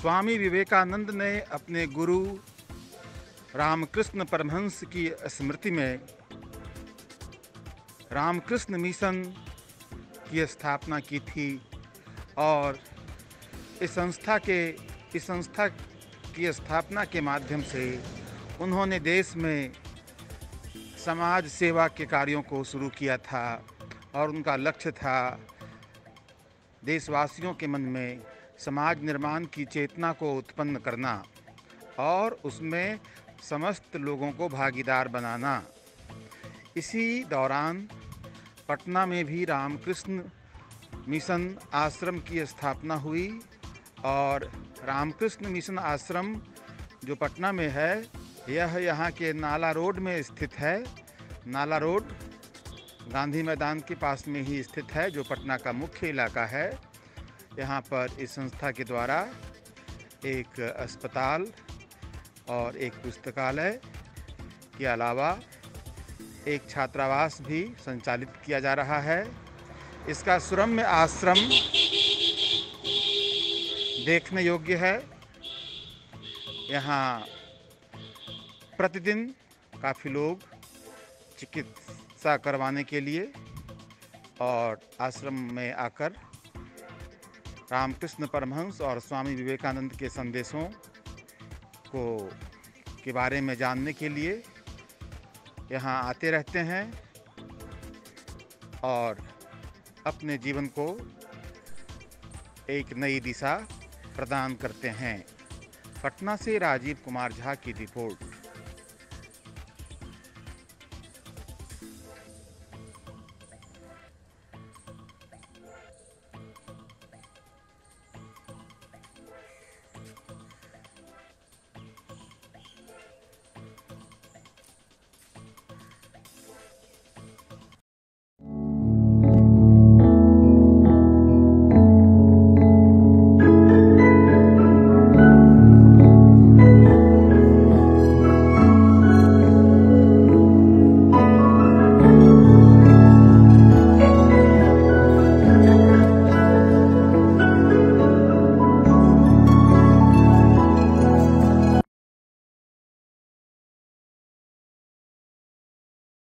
स्वामी विवेकानंद ने अपने गुरु रामकृष्ण परमहंस की स्मृति में रामकृष्ण मिशन की स्थापना की थी और इस संस्था के, इस संस्था की स्थापना के माध्यम से उन्होंने देश में समाज सेवा के कार्यों को शुरू किया था और उनका लक्ष्य था देशवासियों के मन में समाज निर्माण की चेतना को उत्पन्न करना और उसमें समस्त लोगों को भागीदार बनाना। इसी दौरान पटना में भी रामकृष्ण मिशन आश्रम की स्थापना हुई और रामकृष्ण मिशन आश्रम जो पटना में है, यह यहाँ के नाला रोड में स्थित है। नाला रोड गांधी मैदान के पास में ही स्थित है, जो पटना का मुख्य इलाका है। यहाँ पर इस संस्था के द्वारा एक अस्पताल और एक पुस्तकालय के अलावा एक छात्रावास भी संचालित किया जा रहा है। इसका सुरम्य आश्रम देखने योग्य है। यहाँ प्रतिदिन काफ़ी लोग चिकित्सा करवाने के लिए और आश्रम में आकर रामकृष्ण परमहंस और स्वामी विवेकानंद के संदेशों को, के बारे में जानने के लिए यहाँ आते रहते हैं और अपने जीवन को एक नई दिशा प्रदान करते हैं। पटना से राजीव कुमार झा की रिपोर्ट।